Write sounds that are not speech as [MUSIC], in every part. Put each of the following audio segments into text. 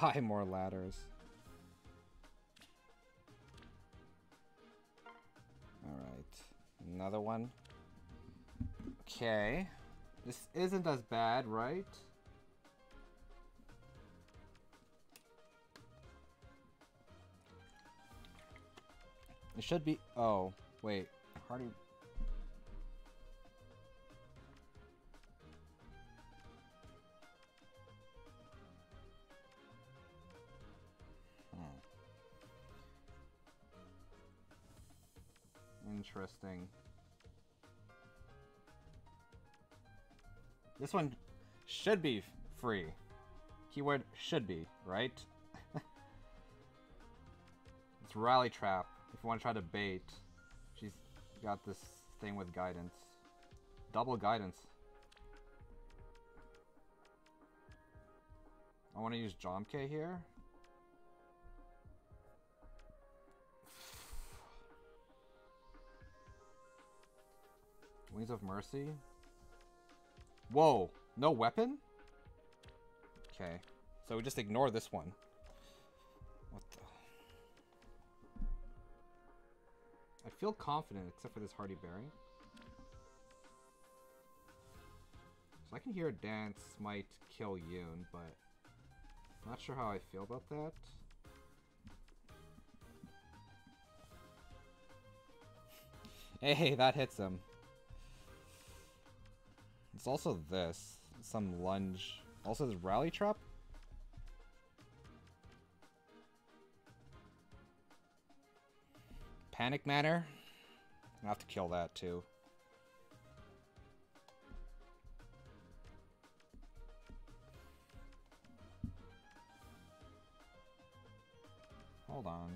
buy more ladders. Alright. Another one. Okay. This isn't as bad, right? It should be... Oh, wait. Hardy... Interesting. This one should be free. Keyword should be, right? [LAUGHS] it's Rally Trap. If you want to try to bait, she's got this thing with guidance. Double guidance. I want to use Jomke here. Wings of Mercy. Whoa, no weapon? Okay, so we just ignore this one. What the... I feel confident, except for this Hardy Bearing. So I can hear a dance might kill Yune, but not sure how I feel about that. [LAUGHS] hey, that hits him. It's also this. Some lunge. Also this rally trap? Panic Manor? I have to kill that too. Hold on.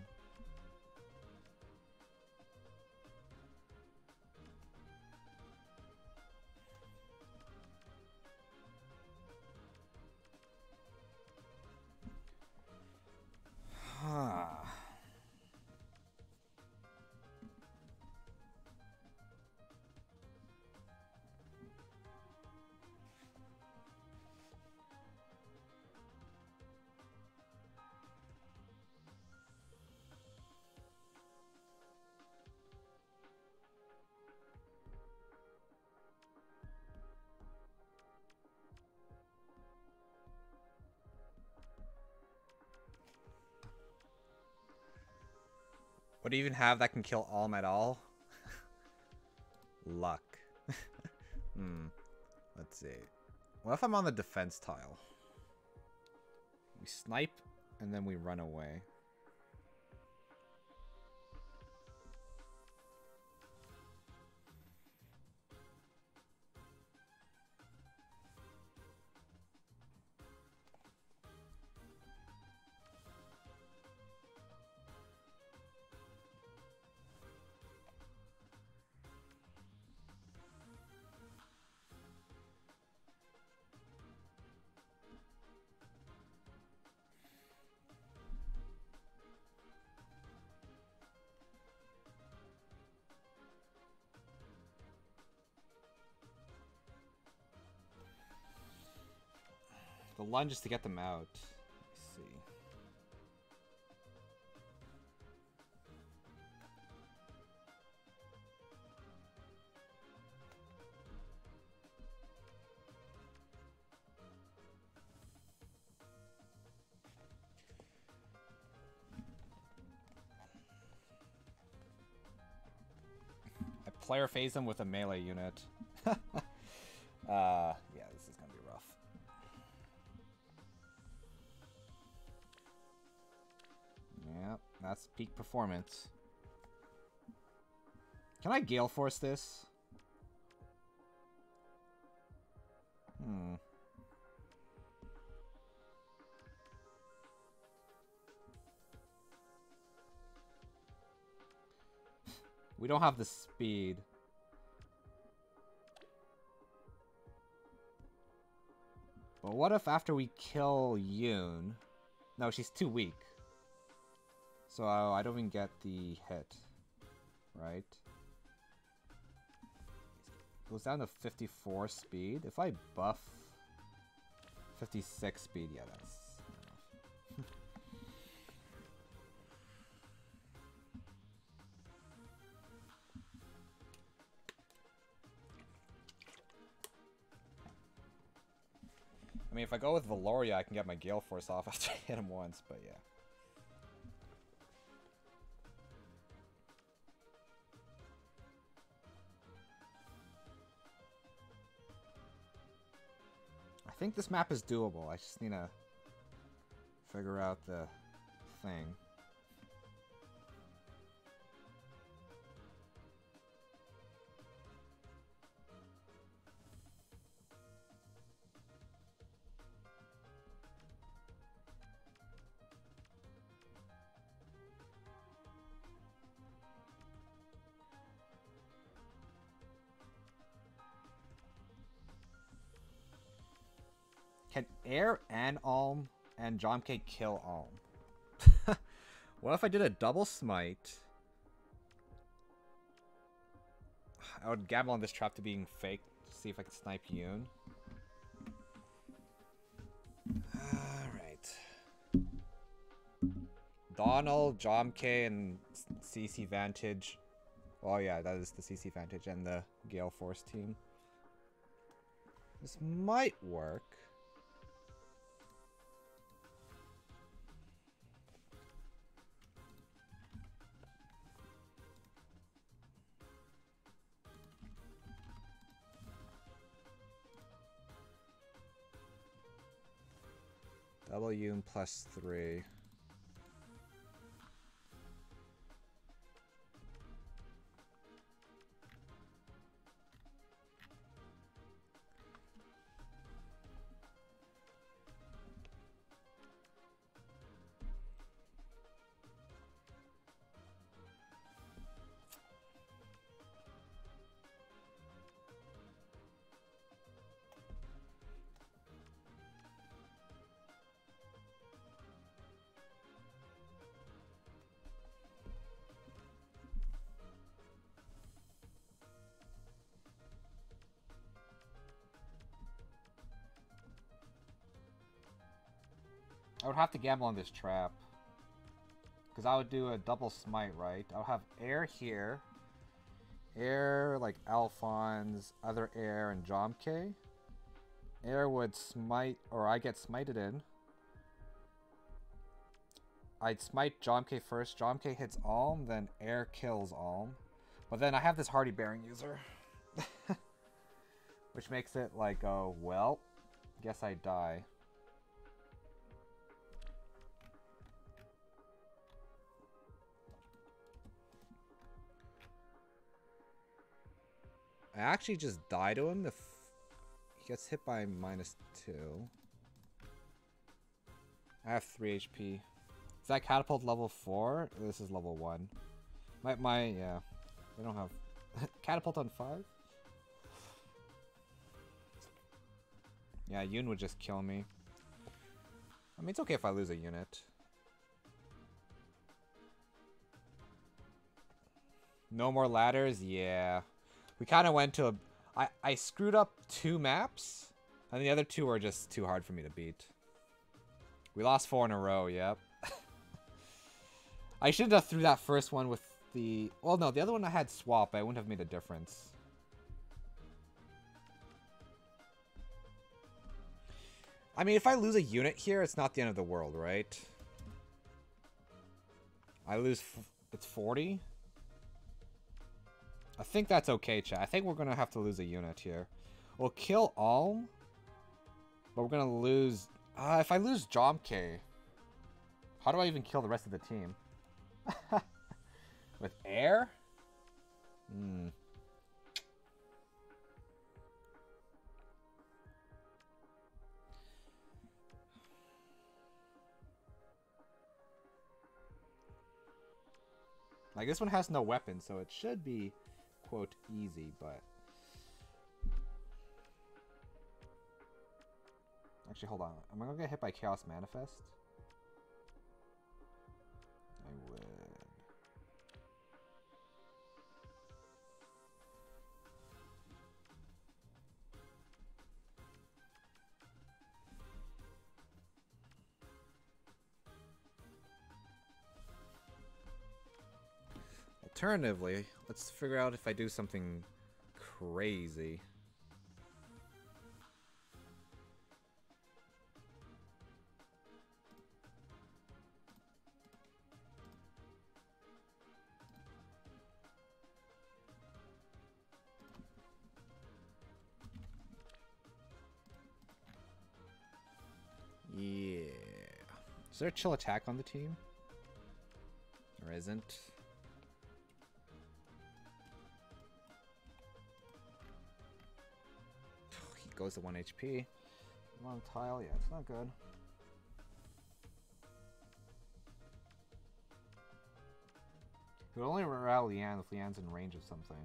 What do you even have that can kill all at all? [LAUGHS] Luck. [LAUGHS] hmm. Let's see. What if I'm on the defense tile? We snipe, and then we run away. The lunge is to get them out. Let's see. Player phase them with a melee unit. [LAUGHS] uh, peak performance. Can I Gale Force this? Hmm. We don't have the speed. But what if after we kill Yune... No, she's too weak. So I don't even get the hit, right? goes down to 54 speed. If I buff 56 speed, yeah, that's [LAUGHS] I mean, if I go with Valoria, I can get my Gale Force off after I hit him once, but yeah. Think this map is doable. I just need to figure out the thing. Can Eir and Alm and Jomke kill Alm? [LAUGHS] what if I did a double smite? I would gamble on this trap to being fake to see if I can snipe Yune. Alright. Donald, Jomke, and CC Vantage. Oh yeah, that is the CC Vantage and the Gale Force team. This might work. W plus three. I would have to gamble on this trap. Because I would do a double smite, right? I'll have Eir here. Eir, like Alphonse, other Eir, and Jomke. Eir would smite, or I get smited in. I'd smite Jomke first. Jomke hits Alm, then Eir kills Alm. But then I have this Hardy Bearing user. [LAUGHS] Which makes it like, oh, well, guess I die. I actually just die to him if he gets hit by minus two. I have 3 HP. Is that catapult level 4? This is level 1. My, my, yeah. They don't have... [LAUGHS] catapult on 5? Yeah, Yune would just kill me. I mean, it's okay if I lose a unit. No more ladders? Yeah. We kind of went to a... I, I screwed up two maps, and the other two were just too hard for me to beat. We lost four in a row, yep. [LAUGHS] I should have threw that first one with the... Well, no, the other one I had swap. I wouldn't have made a difference. I mean, if I lose a unit here, it's not the end of the world, right? I lose... it's 40? I think that's okay, chat. I think we're going to have to lose a unit here. We'll kill Alm, but we're going to lose... Uh, if I lose Jomke, how do I even kill the rest of the team? [LAUGHS] With Eir? Hmm. Like, this one has no weapon, so it should be quote easy, but actually hold on. Am I gonna get hit by Chaos Manifest? Alternatively, let's figure out if I do something crazy. Yeah. Is there a chill attack on the team? There isn't. Goes to 1 HP. Long tile, yeah, it's not good. Would only rally Lian if Lian's in range of something.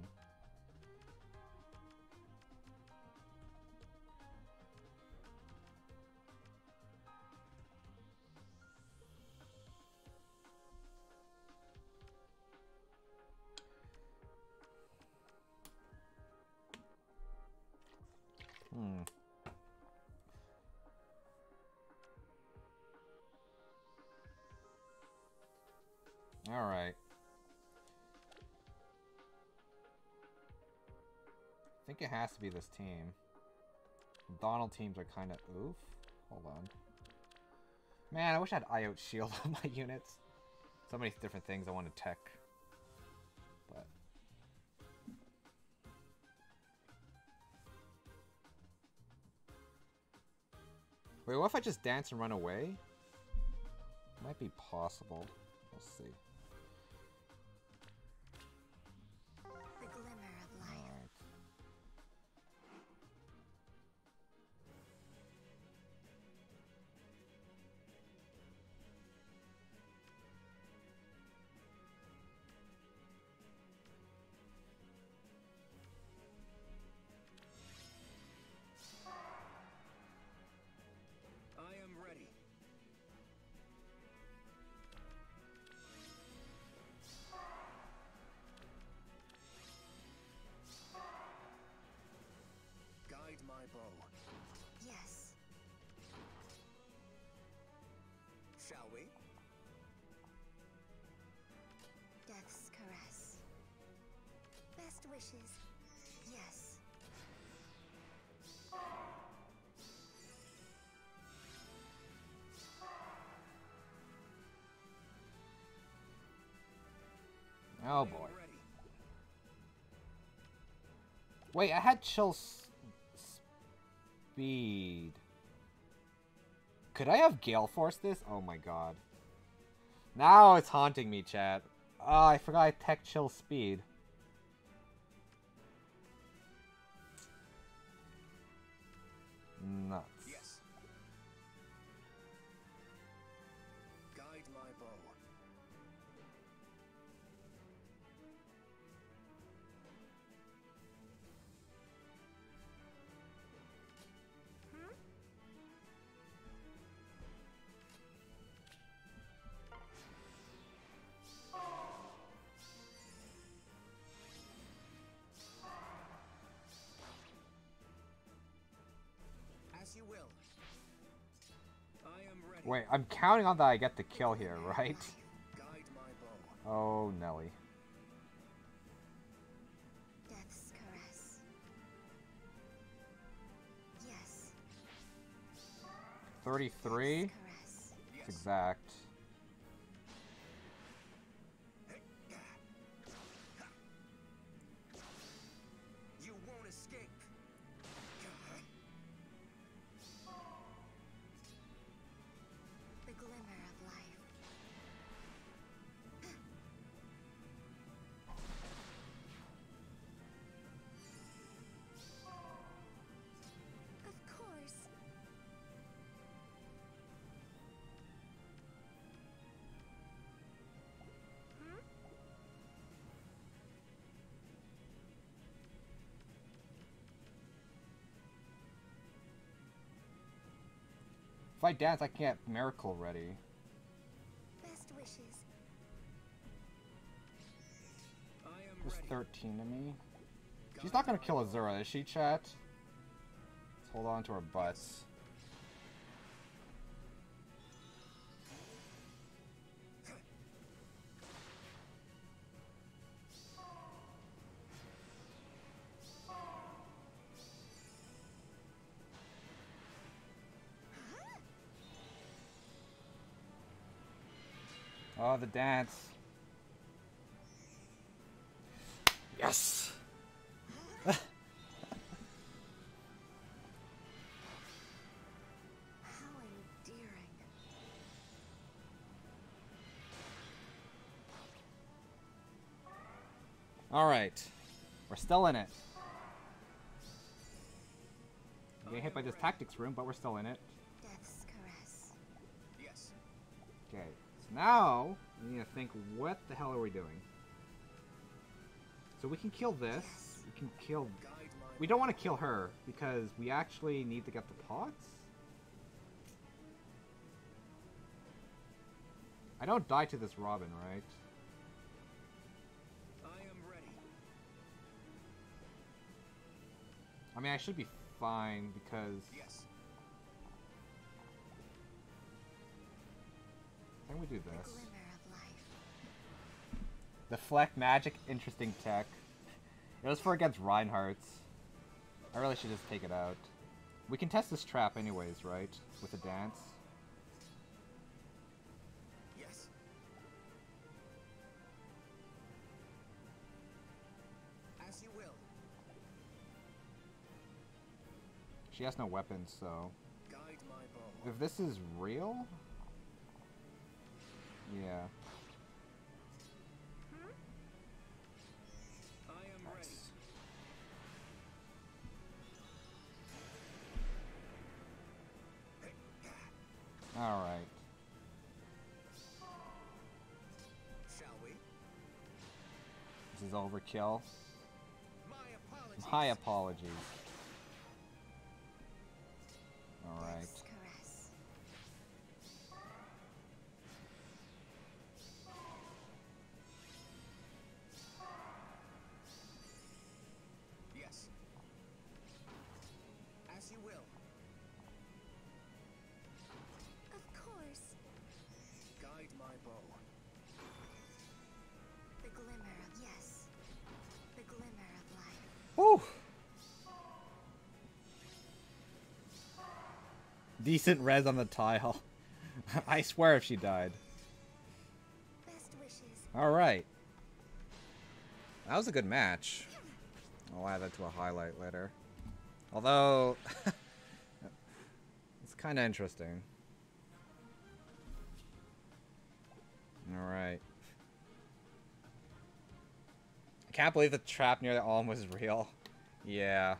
All right. I think it has to be this team. Donald teams are kind of oof. Hold on. Man, I wish I had IOT shield [LAUGHS] on my units. So many different things I want to tech. But Wait, what if I just dance and run away? Might be possible. We'll see. Shall we? Death's caress. Best wishes. Yes. Oh boy. Wait, I had chill s- speed. Could I have Gale Force this? Oh my god. Now it's haunting me, chat. Oh, I forgot I tech chill speed. Nuts. Wait, I'm counting on that I get the kill here, [LAUGHS] right? Guide my bow. Oh, Nelly. Death's caress. Yes. 33? Death's caress. Exact. If I dance, I can't Miracle ready. Best wishes. I am Just ready. 13 to me. She's not gonna kill Azura, is she, chat? Let's hold on to our butts. The dance. Yes! [LAUGHS] All right. We're still in it. Get getting hit by this tactics room, but we're still in it. Yes. Okay. So now we need to think, what the hell are we doing? So we can kill this. We can kill... We don't want to kill her, because we actually need to get the pots? I don't die to this Robin, right? I am ready. I mean, I should be fine, because... Yes. I think we do this. Glimmer of life. Deflect magic, interesting tech. It was for against Reinhardt's. I really should just take it out. We can test this trap anyways, right? With a dance. Yes. As you will. She has no weapons, so... Guide my bow. If this is real? Yeah. This is overkill. My apologies. My apologies. Decent res on the tile. [LAUGHS] I swear if she died. Alright. That was a good match. I'll add that to a highlight later. Although, [LAUGHS] it's kind of interesting. Alright. I can't believe the trap near the Alm was real. Yeah.